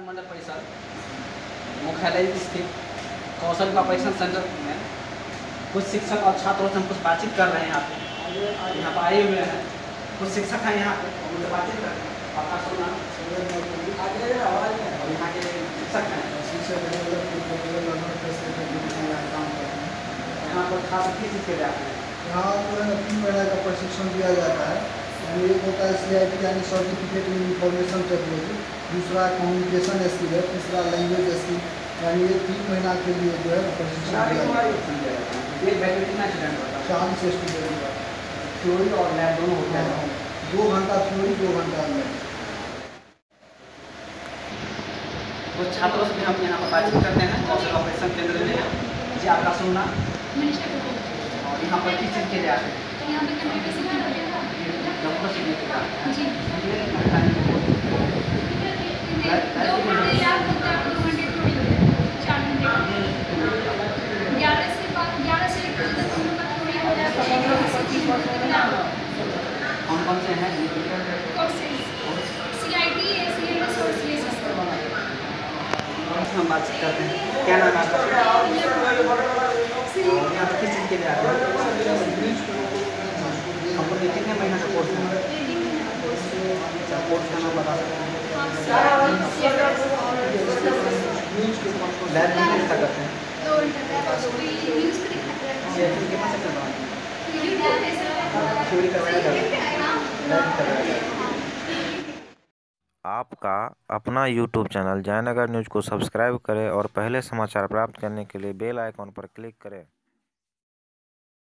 मंडल परिसर मुख्यालय स्थित कौशल का परीक्षण सेंटर में कुछ शिक्षक और छात्रों से हम कुछ बातचीत कर रहे हैं यहाँ पे। यहाँ पर आए हुए हैं। कुछ शिक्षक हैं यहाँ पे उनसे बातचीत कर रहे हैं। आपका सुना और यहाँ के शिक्षक हैं। यहाँ पर खास किस चीज़ के लिए हैं? यहाँ पर तीन महीने का प्रशिक्षण दिया जाता है। यानी एक होता है सी आई टी यानी सर्टिफिकेट इन इंफॉर्मेशन टेक्नोलॉजी दूसरा कम्युनिकेशन स्किल है तीसरा लैंग्वेज स्किल यानी ये तीन महीना के लिए जो है प्रशिक्षण है? है चालीस स्टूडेंट का। थ्योरी और लैब दोनों होता है। हाँ, दो घंटा थ्योरी दो घंटा लैब कुछ छात्रों से भी हम यहाँ पर बातचीत करते हैं कौशल ऑपरेशन केंद्र में जी आपका सुनना। और यहाँ पर किस चीज़ के लिए आते हैं? डॉक्टर सीखने के लिए आते हैं कौन कौन से हैं हम बातचीत करते हैं क्या नाम है आपका किस चीज़ के लिए आते हैं हमको कितने महीने का कोर्स है अच्छा कोर्स का नाम बता सकते हैं लैब में किस करते हैं हैं थ्योरी करवाया है जाता है आपका अपना यूट्यूब चैनल जयनगर न्यूज़ को सब्सक्राइब करें और पहले समाचार प्राप्त करने के लिए बेल आइकॉन पर क्लिक करें।